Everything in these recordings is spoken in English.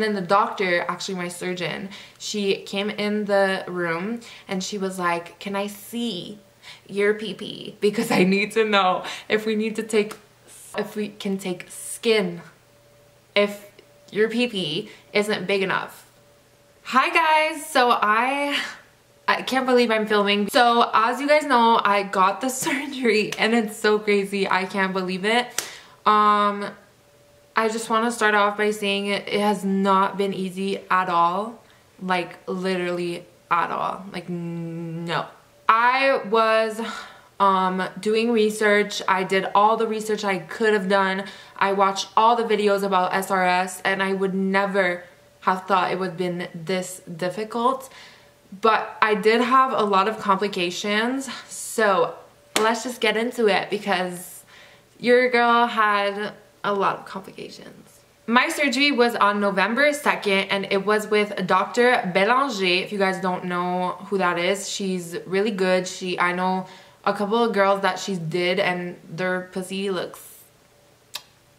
then the doctor, actually my surgeon, she came in the room and she was like, can I see your PP? Because I need to know if we need to take, if we can take skin, if your PP isn't big enough. Hi guys, so I I can't believe I'm filming. So as you guys know, I got the surgery and it's so crazy. I can't believe it. Um, I just want to start off by saying it, it has not been easy at all. Like literally at all. Like no. I was um, doing research. I did all the research I could have done. I watched all the videos about SRS and I would never have thought it would have been this difficult but I did have a lot of complications so let's just get into it because your girl had a lot of complications. My surgery was on November 2nd and it was with Dr. Belanger. If you guys don't know who that is, she's really good. She I know a couple of girls that she did and their pussy looks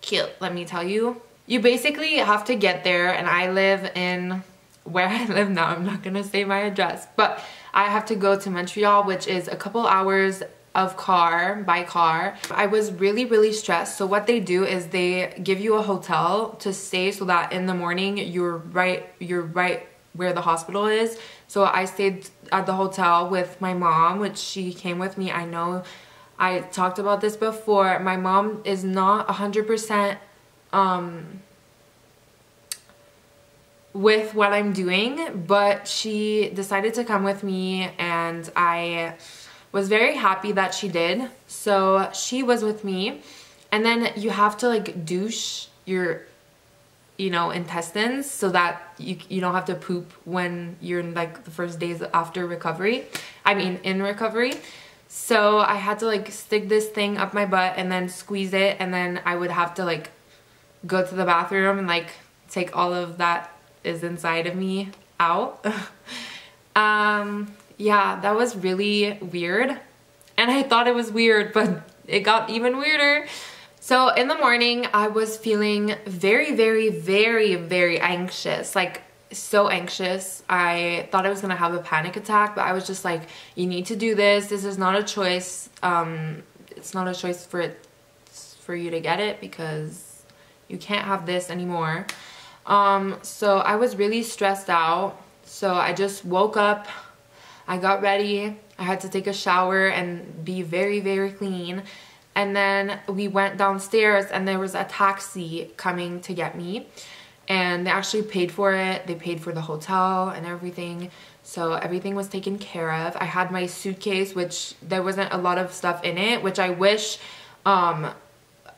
cute, let me tell you. You basically have to get there and I live in where I live now. I'm not gonna say my address, but I have to go to Montreal, which is a couple hours of car by car. I was really, really stressed. So what they do is they give you a hotel to stay so that in the morning you're right, you're right where the hospital is. So I stayed at the hotel with my mom, which she came with me. I know I talked about this before. My mom is not 100% um, with what I'm doing, but she decided to come with me and I was very happy that she did. So she was with me and then you have to like douche your you know intestines so that you, you don't have to poop when you're in like the first days after recovery I mean in recovery so I had to like stick this thing up my butt and then squeeze it and then I would have to like go to the bathroom and like take all of that is inside of me out. um, yeah, that was really weird. And I thought it was weird, but it got even weirder. So in the morning, I was feeling very, very, very, very anxious. Like so anxious. I thought I was gonna have a panic attack, but I was just like, you need to do this. This is not a choice. Um, it's not a choice for it for you to get it because you can't have this anymore. Um, so I was really stressed out. So I just woke up, I got ready, I had to take a shower and be very, very clean. And then we went downstairs and there was a taxi coming to get me. And they actually paid for it. They paid for the hotel and everything. So everything was taken care of. I had my suitcase, which there wasn't a lot of stuff in it, which I wish, um,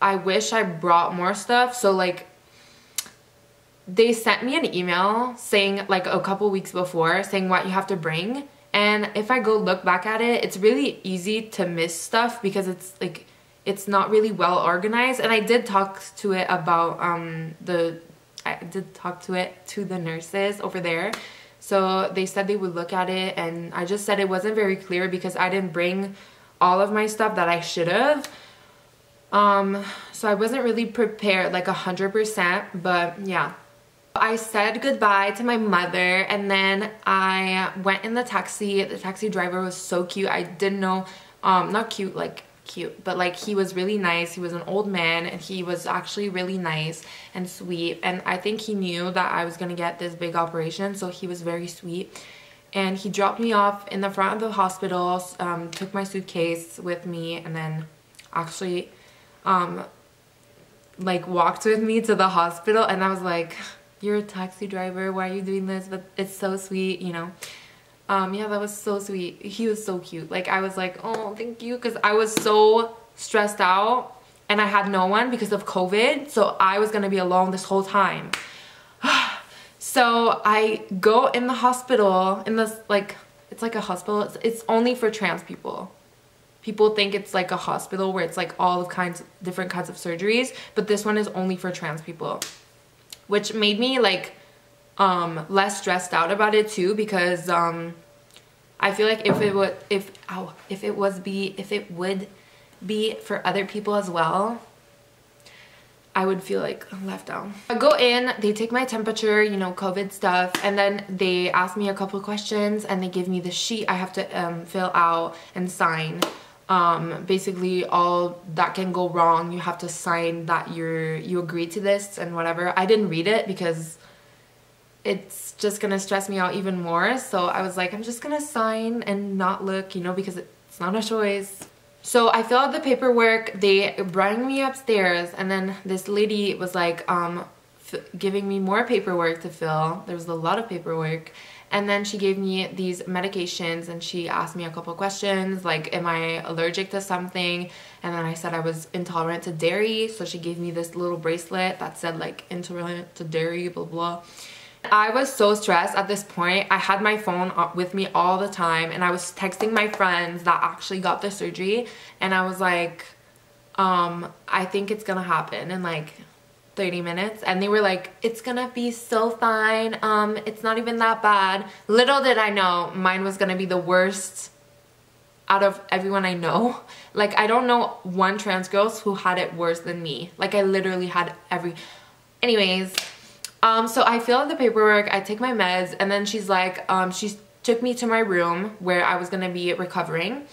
I wish I brought more stuff. So like they sent me an email saying like a couple weeks before saying what you have to bring and if I go look back at it it's really easy to miss stuff because it's like it's not really well organized. And I did talk to it about um the I did talk to it to the nurses over there. So they said they would look at it and I just said it wasn't very clear because I didn't bring all of my stuff that I should have. Um so I wasn't really prepared like a hundred percent but yeah I said goodbye to my mother and then I went in the taxi. The taxi driver was so cute. I didn't know, um, not cute, like cute, but like he was really nice. He was an old man and he was actually really nice and sweet. And I think he knew that I was gonna get this big operation, so he was very sweet. And he dropped me off in the front of the hospital, um, took my suitcase with me, and then actually, um, like walked with me to the hospital. And I was like, you're a taxi driver, why are you doing this? But it's so sweet, you know. Um, yeah, that was so sweet. He was so cute. Like, I was like, oh, thank you. Because I was so stressed out and I had no one because of COVID. So I was to be alone this whole time. so I go in the hospital, in this, like, it's like a hospital. It's, it's only for trans people people think it's like a hospital where it's like all of kinds different kinds of surgeries but this one is only for trans people which made me like um less stressed out about it too because um I feel like if it would if ow, if it was be if it would be for other people as well I would feel like left out. I go in, they take my temperature, you know, COVID stuff, and then they ask me a couple questions and they give me the sheet I have to um, fill out and sign. Um, basically all that can go wrong, you have to sign that you're, you agree to this and whatever. I didn't read it because it's just gonna stress me out even more. So I was like, I'm just gonna sign and not look, you know, because it's not a choice. So I filled out the paperwork, they brought me upstairs and then this lady was like um, giving me more paperwork to fill. There was a lot of paperwork. And then she gave me these medications and she asked me a couple questions like am I allergic to something? And then I said I was intolerant to dairy. So she gave me this little bracelet that said like intolerant to dairy blah blah I was so stressed at this point. I had my phone with me all the time and I was texting my friends that actually got the surgery. And I was like, um, I think it's gonna happen. And like 30 minutes and they were like, it's gonna be so fine. Um, it's not even that bad. Little did I know mine was gonna be the worst out of everyone I know. Like I don't know one trans girl who had it worse than me. Like I literally had every, anyways, um, so I fill out the paperwork, I take my meds, and then she's like, um, she took me to my room where I was gonna be recovering.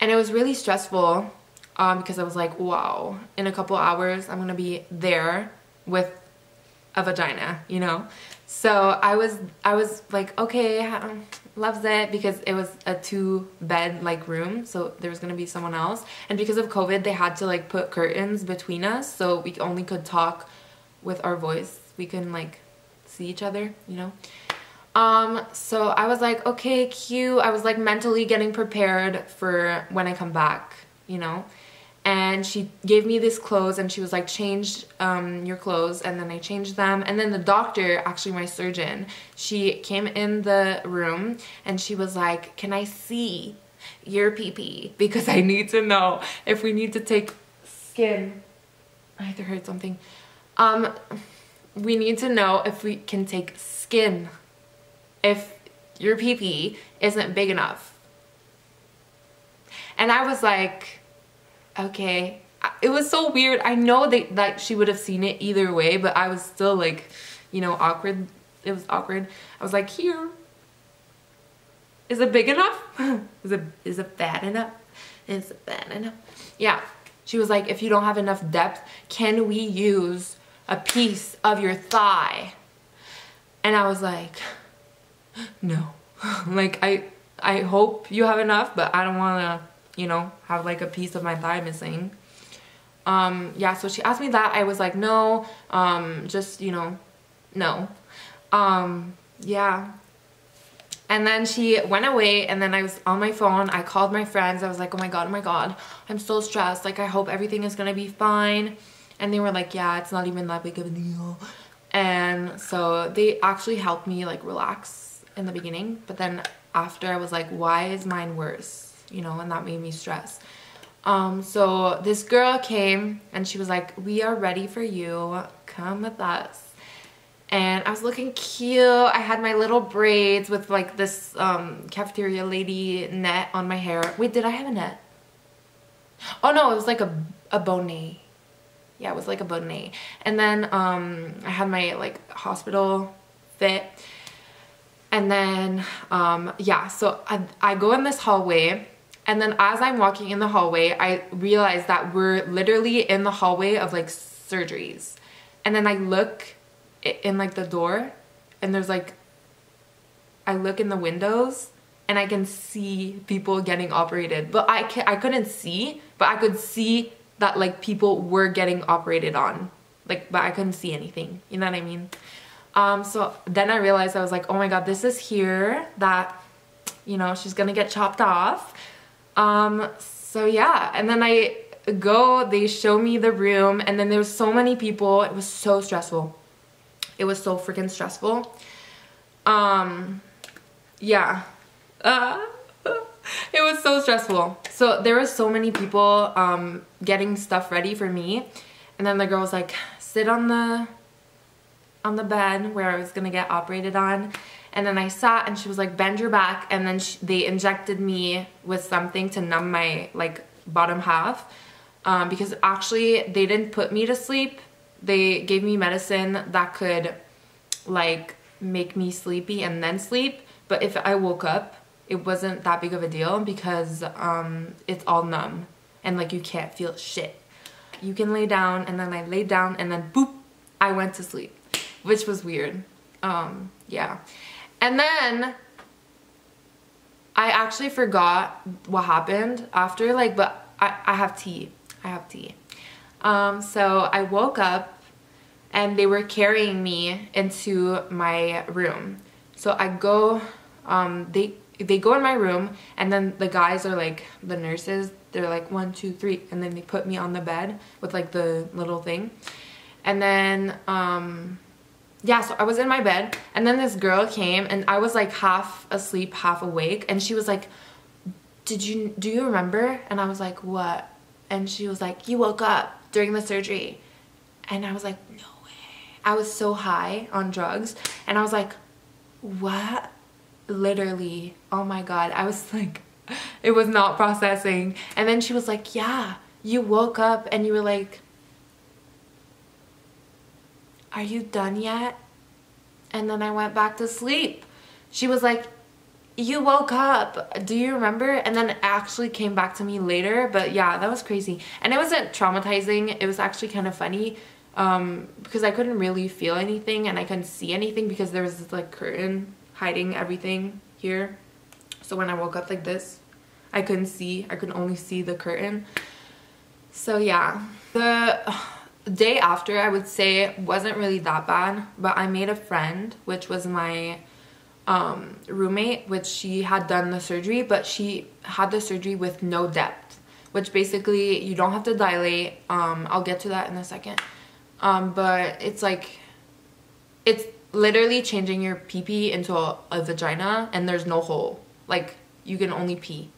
And it was really stressful um, because I was like, wow, in a couple hours, I'm gonna be there with a vagina, you know? So I was, I was like, okay, loves it because it was a two bed like room. So there was gonna be someone else. And because of COVID, they had to like put curtains between us. So we only could talk with our voice we can like see each other, you know? Um, so I was like, okay, cute. I was like mentally getting prepared for when I come back, you know? And she gave me this clothes and she was like, change um, your clothes. And then I changed them. And then the doctor, actually my surgeon, she came in the room and she was like, can I see your pee-pee? Because I need to know if we need to take skin. I to heard something. Um, we need to know if we can take skin if your pee-pee isn't big enough. And I was like, okay. It was so weird. I know that, that she would have seen it either way, but I was still like, you know, awkward. It was awkward. I was like, here. Is it big enough? is it is it fat enough? Is it fat enough? Yeah. She was like, if you don't have enough depth, can we use a piece of your thigh. And I was like, no. like I I hope you have enough, but I don't want to, you know, have like a piece of my thigh missing. Um yeah, so she asked me that. I was like, "No, um just, you know, no." Um yeah. And then she went away and then I was on my phone. I called my friends. I was like, "Oh my god, oh my god. I'm so stressed. Like I hope everything is going to be fine." and they were like yeah it's not even that big of a deal and so they actually helped me like relax in the beginning but then after I was like why is mine worse you know and that made me stress um so this girl came and she was like we are ready for you come with us and I was looking cute. I had my little braids with like this um, cafeteria lady net on my hair. Wait, did I have a net? Oh no, it was like a, a bonnet yeah, it was like a bonnet. And then um, I had my like hospital fit. And then, um, yeah, so I, I go in this hallway and then as I'm walking in the hallway, I realize that we're literally in the hallway of like surgeries. And then I look in like the door and there's like, I look in the windows and I can see people getting operated. But I, can, I couldn't see, but I could see that like people were getting operated on like but I couldn't see anything you know what I mean um so then I realized I was like oh my god this is here that you know she's gonna get chopped off um so yeah and then I go they show me the room and then there was so many people it was so stressful it was so freaking stressful um yeah uh it was so stressful. So there were so many people um, getting stuff ready for me. And then the girl was like, sit on the on the bed where I was gonna get operated on. And then I sat and she was like, bend your back. And then she, they injected me with something to numb my like bottom half. Um, because actually they didn't put me to sleep. they gave me medicine that could like make me sleepy and then sleep. But if I woke up, it wasn't that big of a deal because um, it's all numb and like you can't feel shit. You can lay down and then I laid down and then boop, I went to sleep, which was weird. Um, yeah. And then I actually forgot what happened after like, but I, I have tea. I have tea. Um, so I woke up and they were carrying me into my room. So I go, um, they they go in my room and then the guys are like the nurses they're like one two three and then they put me on the bed with like the little thing and then um yeah so i was in my bed and then this girl came and i was like half asleep half awake and she was like did you do you remember? And i was like what? And she was like you woke up during the surgery. And i was like no way. I was so high on drugs and i was like what? Literally oh my god i was like it was not processing. And then she was like yeah you woke up and you were like are you done yet? And then i went back to sleep. She was like you woke up. Do you remember? And then actually came back to me later but yeah that was crazy. And it wasn't traumatizing. It was actually kind of funny um, because I couldn't really feel anything and I couldn't see anything because there was this like curtain hiding everything here. So when I woke up like this, I couldn't see. I could only see the curtain. So yeah, the day after I would say it wasn't really that bad, but I made a friend, which was my um, roommate, which she had done the surgery, but she had the surgery with no depth, which basically you don't have to dilate. Um, I'll get to that in a second. Um, but it's like, it's literally changing your pee pee into a, a vagina and there's no hole. Like you can only pee,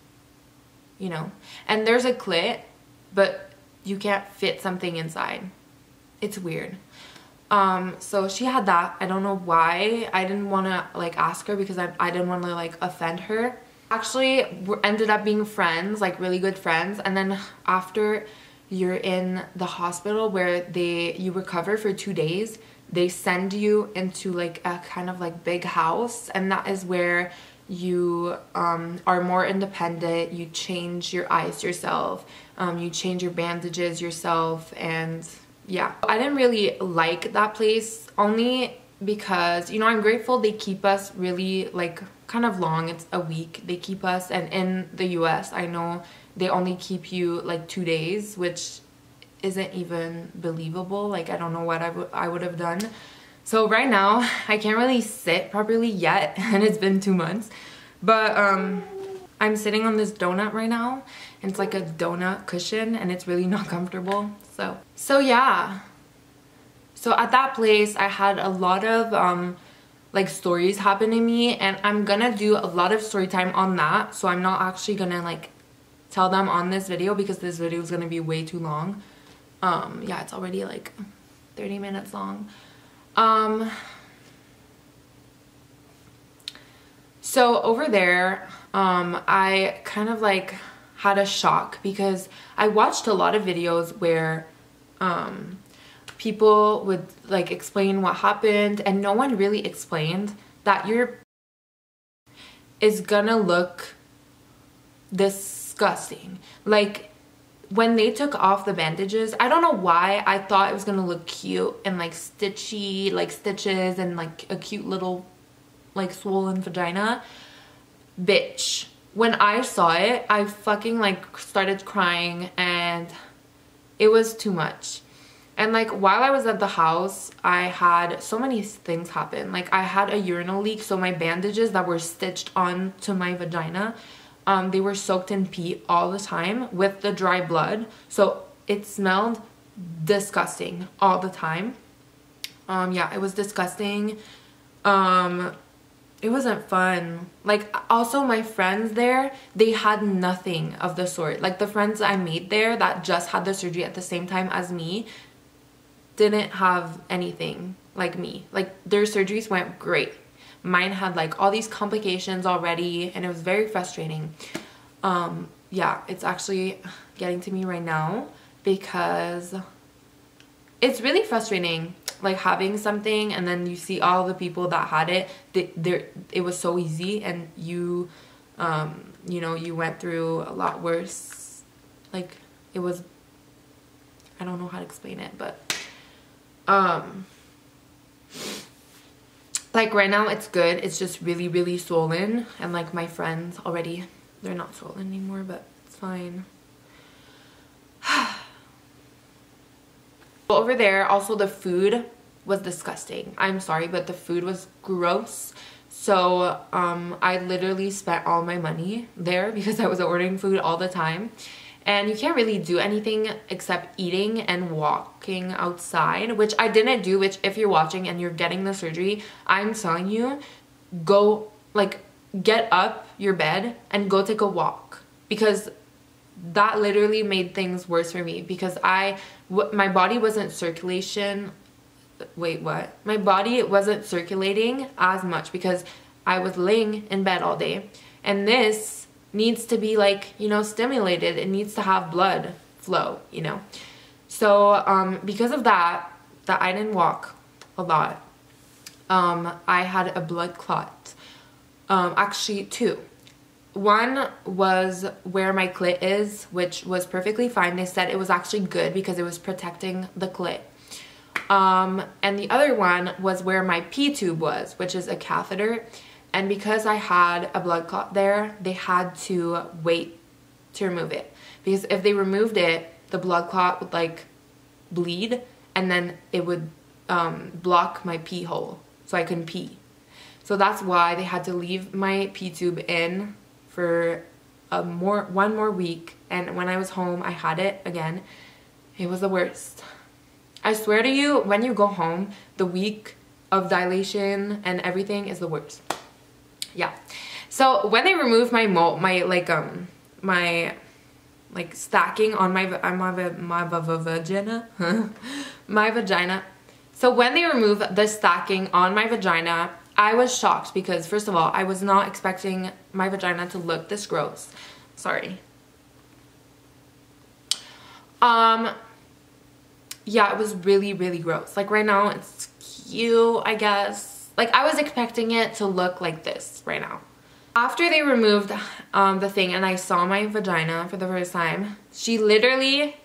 you know? And there's a clit, but you can't fit something inside. It's weird. Um, so she had that. I don't know why. I didn't want to like ask her because I, I didn't want to like offend her. Actually, ended up being friends, like really good friends. And then after you're in the hospital where they you recover for two days, they send you into like a kind of like big house and that is where you um, are more independent you change your eyes yourself um, you change your bandages yourself and yeah i didn't really like that place only because you know i'm grateful they keep us really like kind of long it's a week they keep us and in the us i know they only keep you like two days which isn't even believable. Like I don't know what I, I would have done. So right now I can't really sit properly yet and it's been two months. But um, I'm sitting on this donut right now. And it's like a donut cushion and it's really not comfortable. So, so yeah. So at that place I had a lot of um, like stories happen to me and I'm gonna do a lot of story time on that. So I'm not actually gonna like tell them on this video because this video is gonna be way too long um yeah it's already like 30 minutes long um so over there um i kind of like had a shock because i watched a lot of videos where um people would like explain what happened and no one really explained that your is gonna look disgusting like when they took off the bandages, I don't know why I thought it was gonna look cute and like stitchy, like stitches and like a cute little like swollen vagina. Bitch. When I saw it, I fucking like started crying and it was too much. And like while I was at the house, I had so many things happen. Like I had a urinal leak, so my bandages that were stitched onto my vagina um, they were soaked in pee all the time with the dry blood. So it smelled disgusting all the time. Um, yeah, it was disgusting. Um, it wasn't fun. Like, also my friends there, they had nothing of the sort. Like, the friends I made there that just had the surgery at the same time as me didn't have anything like me. Like, their surgeries went great. Mine had like all these complications already and it was very frustrating. Um, yeah, it's actually getting to me right now because it's really frustrating like having something and then you see all the people that had it there it was so easy and you um you know you went through a lot worse. Like it was I don't know how to explain it but um like right now it's good it's just really really swollen and like my friends already they're not swollen anymore but it's fine over there also the food was disgusting. I'm sorry but the food was gross. So um, i literally spent all my money there because i was ordering food all the time. And you can't really do anything except eating and walking outside which i didn't do which if you're watching and you're getting the surgery i'm telling you go like get up your bed and go take a walk. Because that literally made things worse for me because I, my body wasn't circulation, wait what? My body it wasn't circulating as much because I was laying in bed all day and this needs to be like, you know, stimulated. It needs to have blood flow, you know. So um, because of that, that I didn't walk a lot, um, I had a blood clot. Um, actually two one was where my clit is, which was perfectly fine. They said it was actually good because it was protecting the clit. Um, and the other one was where my P-tube was, which is a catheter. And because I had a blood clot there, they had to wait to remove it. Because if they removed it, the blood clot would like bleed and then it would um, block my pee hole so I couldn't pee. So that's why they had to leave my P-tube in for a more one more week and when I was home I had it again. It was the worst. I swear to you when you go home the week of dilation and everything is the worst. Yeah. So when they removed my mo my like um my like stacking on my my my, my vagina my vagina. So when they remove the stacking on my vagina, I was shocked because first of all, I was not expecting my vagina to look this gross. Sorry. Um, yeah, it was really, really gross. Like right now it's cute, I guess. Like I was expecting it to look like this right now. After they removed um, the thing and I saw my vagina for the first time, she literally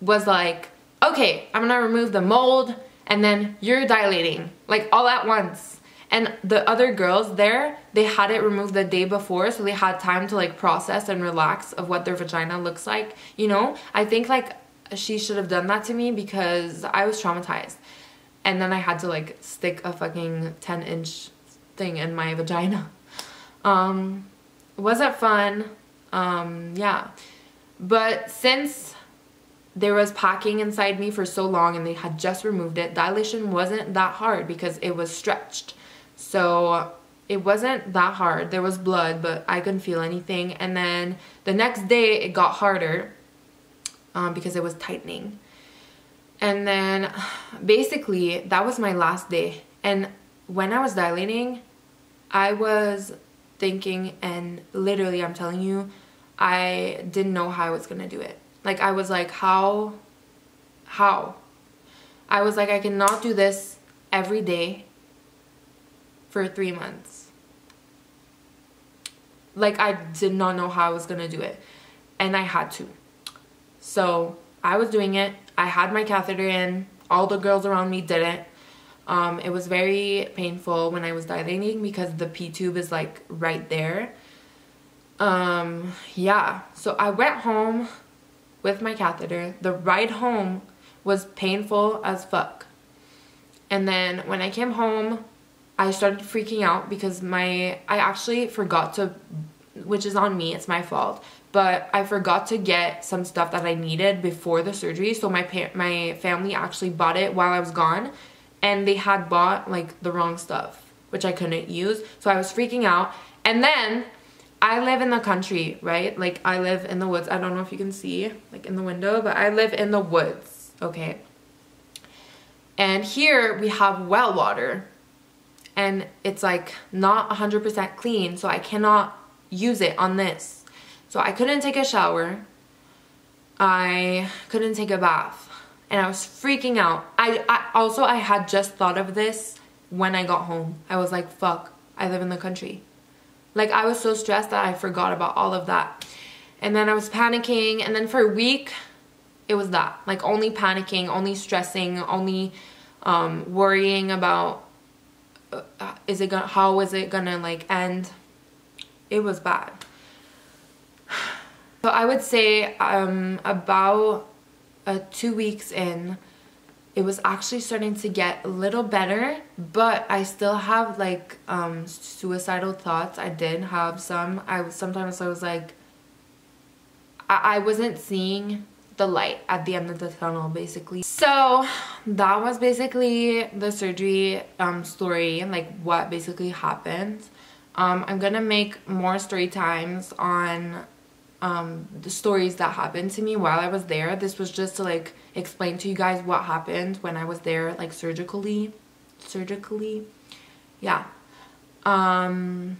was like, okay, I'm gonna remove the mold and then you're dilating like all at once and the other girls there they had it removed the day before so they had time to like process and relax of what their vagina looks like you know? I think like she should have done that to me because i was traumatized. And then i had to like stick a fucking 10 inch thing in my vagina. Um wasn't fun. Um yeah. But since there was packing inside me for so long and they had just removed it dilation wasn't that hard because it was stretched so it wasn't that hard. There was blood, but I couldn't feel anything. And then the next day it got harder um, because it was tightening. And then basically that was my last day. And when I was dilating, I was thinking and literally I'm telling you, I didn't know how I was going to do it. Like I was like, how, how? I was like, I cannot do this every day for three months. Like I did not know how I was to do it. And I had to. So I was doing it. I had my catheter in. All the girls around me did it. Um, it was very painful when I was dilating because the P-tube is like right there. Um, yeah, so I went home with my catheter. The ride home was painful as fuck. And then when I came home, I started freaking out because my I actually forgot to which is on me, it's my fault. But I forgot to get some stuff that I needed before the surgery. So my my family actually bought it while I was gone and they had bought like the wrong stuff which I couldn't use. So I was freaking out. And then I live in the country, right? Like I live in the woods. I don't know if you can see like in the window, but I live in the woods, okay? And here we have well water and it's like not 100% clean so I cannot use it on this. So I couldn't take a shower. I couldn't take a bath. and I was freaking out. I, I also I had just thought of this when I got home. I was like, fuck, I live in the country. Like I was so stressed that I forgot about all of that. And then I was panicking and then for a week it was that. Like only panicking, only stressing, only um, worrying about uh, is it gonna how is it gonna like end. It was bad. So I would say um, about uh, two weeks in, it was actually starting to get a little better, but I still have like um, suicidal thoughts. I did have some. I was sometimes I was like, I, I wasn't seeing the light at the end of the tunnel basically. So that was basically the surgery um, story and like what basically happened. Um, I'm gonna make more story times on um, the stories that happened to me while I was there. This was just to like explain to you guys what happened when I was there like surgically. Surgically. Yeah. Um,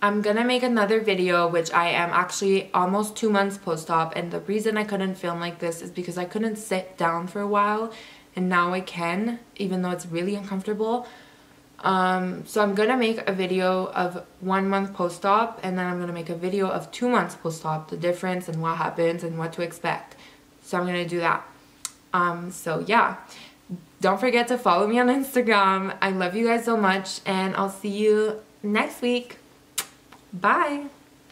I'm gonna make another video which I am actually almost two months post-op and the reason I couldn't film like this is because I couldn't sit down for a while and now I can even though it's really uncomfortable um, so I'm gonna make a video of one month post-op and then I'm gonna make a video of two months post-op, the difference and what happens and what to expect. So I'm gonna do that. Um, so yeah, don't forget to follow me on Instagram. I love you guys so much and I'll see you next week. Bye.